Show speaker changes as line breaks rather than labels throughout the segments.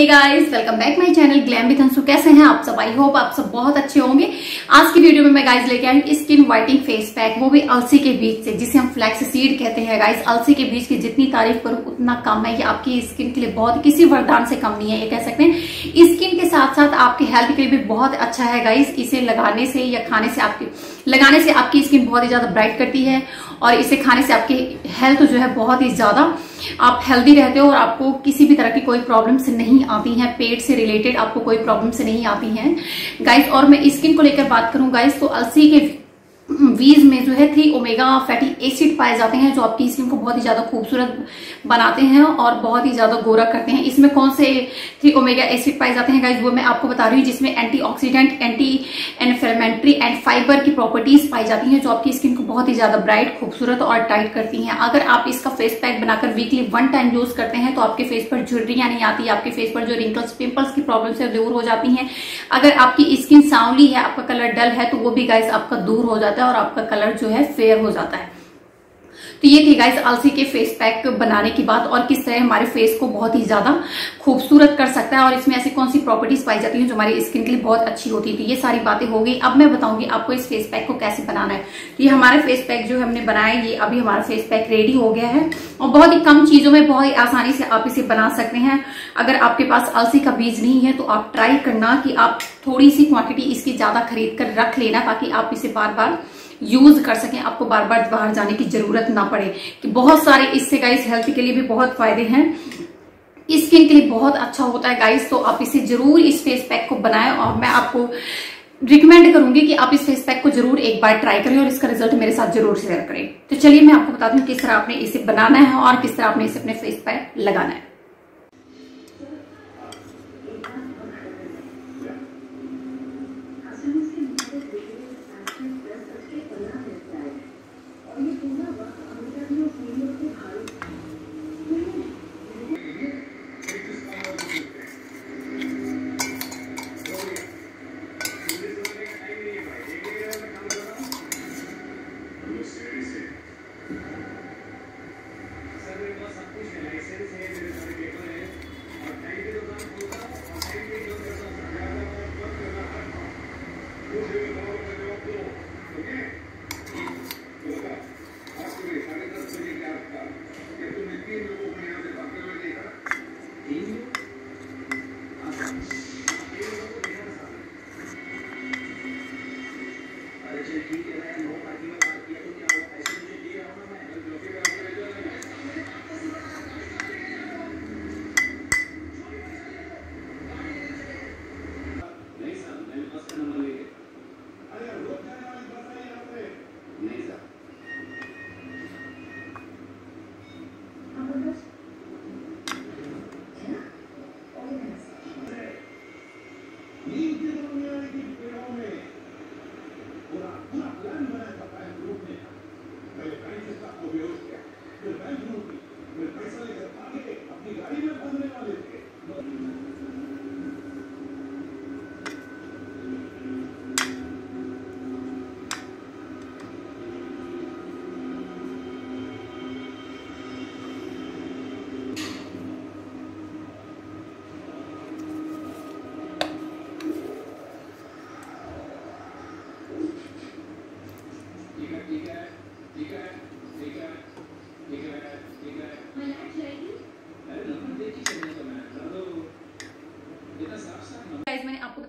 Hey guys welcome back my channel glam with Anshu कैसे हैं आप सब? आई होप आप सब बहुत अच्छे होंगे। आज की वीडियो में मैं गाइस लेके आई स्किन व्हाइटिंग फेस पैक वो भी अलसी के बीज से, जिसे हम फ्लैक्स सीड कहते हैं गाइस अलसी के बीज की जितनी तारीफ़ करूँ, उतना कम है। ये आपकी स्किन के लिए बहुत, किसी वरदान से कम नहीं है, ये कह सकते हैं। स्किन के साथ साथ आपके हेल्थ के लिए भी बहुत अच्छा है गाइस इसे लगाने से या खाने से आपकी लगाने से आपकी स्किन बहुत ही ज़्यादा ब्राइट करती है और इसे खाने से आपकी हेल्थ जो है बहुत ही ज़्यादा, आप हेल्दी रहते हो और आपको किसी भी तरह की कोई प्रॉब्लम से नहीं आती हैं, पेट से रिलेटेड आपको कोई प्रॉब्लम से नहीं आती हैं। गाइस और मैं स्किन को लेकर बात करूँ गाइस तो अलसी के वीज में जो है थ्री ओमेगा फैटी एसिड पाए जाते हैं, जो आपकी स्किन को बहुत ही ज़्यादा खूबसूरत बनाते हैं और बहुत ही ज़्यादा गोरा करते हैं। इसमें कौन से थ्री ओमेगा एसिड पाए जाते हैं गाइज़ वो मैं आपको बता रही हूँ, जिसमें antioxidant anti inflammatory and fibre की प्रॉपर्टीज़ पाई जाती हैं, जो आपकी स्किन को बहुत ही ज़्यादा ब्राइट खूबसूरत और टाइट करती हैं। अगर आप इसका फेस पैक बनाकर वीकली वन टाइम यूज़ करते हैं तो आपके फेस पर झुर्रियाँ नहीं आती आपके फेस पर जो रिंकल्स पिंपल्स की प्रॉब्लम से दूर हो जाती हैं। अगर आपकी स्किन सांवली है, आपका कलर डल है तो वो भी गाइज़ आपका दूर हो जाता है और आपका कलर जो है फेयर हो जाता है। तो ये थी गाइस अलसी के फेस पैक बनाने की बात और किस तरह हमारे फेस को बहुत ही ज़्यादा खूबसूरत कर सकता है और इसमें ऐसी कौन सी प्रॉपर्टीज़ पाई जाती हैं जो हमारी स्किन के लिए बहुत अच्छी होती थी ये सारी बातें हो गई। अब मैं बताऊँगी आपको इस फेस पैक को कैसे बनाना है। तो ये हमारा फेस पैक जो हमने बनाया, ये अभी हमारा फेस पैक रेडी हो गया है और बहुत ही कम चीज़ों में बहुत ही आसानी से आप इसे बना सकते हैं। अगर आपके पास अलसी का बीज नहीं है तो आप ट्राई करना कि आप थोड़ी सी क्वांटिटी इसकी ज़्यादा खरीद कर रख लेना ताकि आप इसे बार बार यूज़ कर सकें, आपको बार बार बाहर जाने की ज़रूरत ना पड़े। कि बहुत सारे इससे गाइस हेल्थ के लिए भी बहुत फ़ायदे हैं। स्किन के लिए बहुत अच्छा होता है गाइस तो आप इसे ज़रूर इस फेस पैक को बनाएँ और मैं आपको रिकमेंड करूँगी कि आप इस फेस पैक को ज़रूर एक बार ट्राई करें और इसका रिज़ल्ट मेरे साथ ज़रूर शेयर करें। तो चलिए मैं आपको बता दूँ किस तरह आपने इसे बनाना है और किस तरह आपने इसे अपने फेस पैक लगाना है।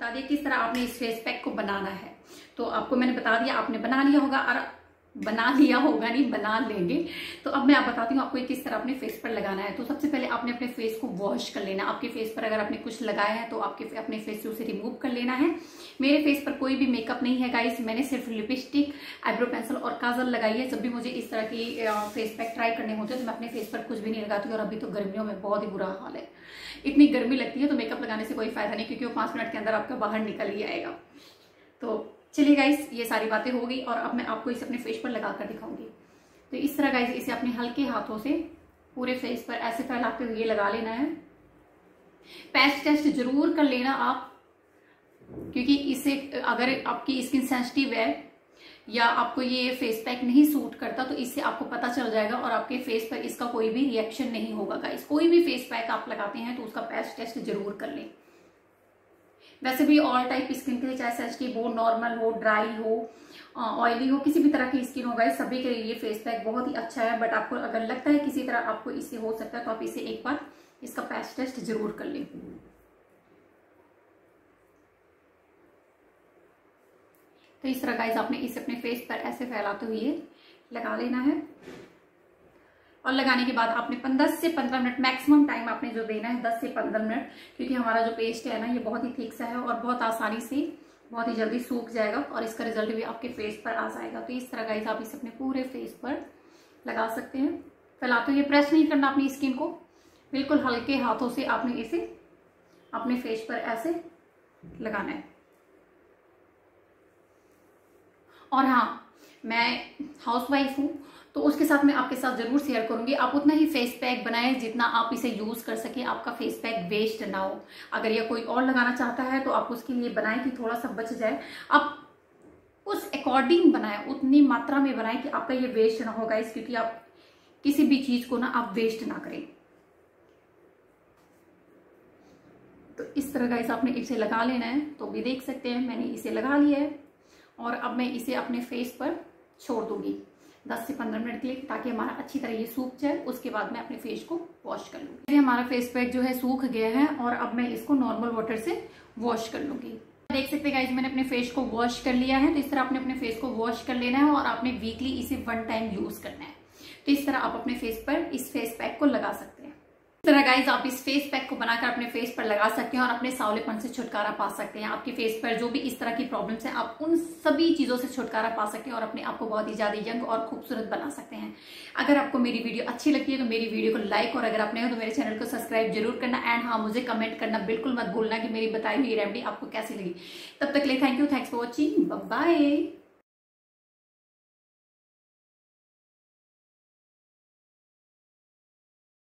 बता दिया किस तरह आपने इस फेस पैक को बनाना है। तो आपको मैंने बता दिया, आपने बना लिया होगा और बना लिया होगा, नहीं, बना लेंगे। तो अब मैं आप बताती हूँ, आपको किस तरह अपने फेस पर लगाना है। तो सबसे पहले आपने अपने फेस को वॉश कर लेना। आपके फेस पर अगर आपने कुछ लगाया है तो आपके अपने फेस से उसे रिमूव कर लेना है। मेरे फेस पर कोई भी मेकअप नहीं है गाइस मैंने सिर्फ़ लिपस्टिक आईब्रो पेंसिल और काजल लगाई है। जब भी मुझे इस तरह की फेस पैक ट्राई करने होते हैं तो मैं अपने फेस पर कुछ भी नहीं लगाती और अभी तो गर्मियों में बहुत ही बुरा हाल है। इतनी गर्मी लगती है तो मेकअप लगाने से कोई फ़ायदा नहीं, क्योंकि वो पाँच मिनट के अंदर आपका बाहर निकल ही आएगा। तो चलिए गाइस ये सारी बातें हो गई और अब मैं आपको इसे अपने फेस पर लगा कर दिखाऊँगी। तो इस तरह गाइस इसे अपने हल्के हाथों से पूरे फेस पर ऐसे फैलाते हुए लगा लेना है। पैच टेस्ट ज़रूर कर लेना आप, क्योंकि इसे, अगर आपकी स्किन सेंसिटिव है या आपको ये फेस पैक नहीं सूट करता तो इससे आपको पता चल जाएगा और आपके फेस पर इसका कोई भी रिएक्शन नहीं होगा गाइस कोई भी फेस पैक आप लगाते हैं तो उसका पैच टेस्ट ज़रूर कर लें। वैसे भी ऑल टाइप स्किन के लिए, चाहे सेंसिटिव हो नॉर्मल हो ड्राई हो ऑयली हो, किसी भी तरह की स्किन हो गए सभी के लिए ये फेस पैक बहुत ही अच्छा है बट आपको अगर लगता है किसी तरह आपको इससे हो सकता है तो आप इसे एक बार इसका पैच टेस्ट ज़रूर कर लें। तो इस तरह गाइज़ आपने इसे अपने फेस पर ऐसे फैलाते हुए लगा लेना है। और लगाने के बाद आपने 10 से 15 मिनट मैक्सिमम टाइम आपने जो देना है 10 से 15 मिनट, क्योंकि हमारा जो पेस्ट है ना, ये बहुत ही थिक सा है और बहुत आसानी से, बहुत ही जल्दी सूख जाएगा और इसका रिज़ल्ट भी आपके फेस पर आ जाएगा। तो इस तरह गाइज़ आप इसे अपने पूरे फेस पर लगा सकते हैं। फैलाते ये प्रेस नहीं करना अपनी स्किन को। बिल्कुल हल्के हाथों से आपने इसे अपने फेस पर ऐसे लगाना है। और हाँ मैं हाउस वाइफ हूँ तो उसके साथ मैं आपके साथ ज़रूर शेयर करूँगी। आप उतना ही फेस पैक बनाएँ जितना आप इसे यूज़ कर सके। आपका फेस पैक वेस्ट ना हो। अगर यह कोई और लगाना चाहता है तो आप उसके लिए बनाएँ कि थोड़ा सा बच जाए। आप उस अकॉर्डिंग बनाएँ, उतनी मात्रा में बनाएँ कि आपका ये वेस्ट ना होगा इस क्योंकि आप किसी भी चीज़ को ना, आप वेस्ट ना करें। तो इस तरह का इसे आपने इसे लगा लेना है तो भी देख सकते हैं। मैंने इसे लगा लिया है और अब मैं इसे अपने फेस पर छोड़ दूँगी। 10 से 15 मिनट के लिए, ताकि हमारा अच्छी तरह ये सूख जाए, उसके बाद मैं अपने फेस को वॉश कर लूँगी। हमारा फेस पैक जो है सूख गया है, और अब मैं इसको नॉर्मल वाटर से वॉश कर लूँगी। देख सकते हैं गाइज़ मैंने अपने फेस को वॉश कर लिया है। तो इस तरह आपने अपने फेस को वॉश कर लेना है, और आपने वीकली इसे वन टाइम यूज़ करना है। तो इस तरह आप अपने फेस पर, इस फेस पैक को लगा सकते हैं। तरह गाइज़ आप इस फेस पैक को बनाकर अपने फेस पर लगा सकते हैं और अपने सावलेपन से छुटकारा पा सकते हैं। आपके फेस पर जो भी इस तरह की प्रॉब्लम्स हैं, आप उन सभी चीज़ों से छुटकारा पा सकते हैं और अपने आप को बहुत ही ज़्यादा यंग और खूबसूरत बना सकते हैं। अगर आपको मेरी वीडियो अच्छी लगती है तो मेरी वीडियो को लाइक और अगर आपने हो तो मेरे चैनल को सब्सक्राइब ज़रूर करना। एंड हाँ मुझे कमेंट करना बिल्कुल मत भूलना कि मेरी बताई हुई रेमेडी आपको कैसी लगी। तब तक ले thank you thanks for watching bye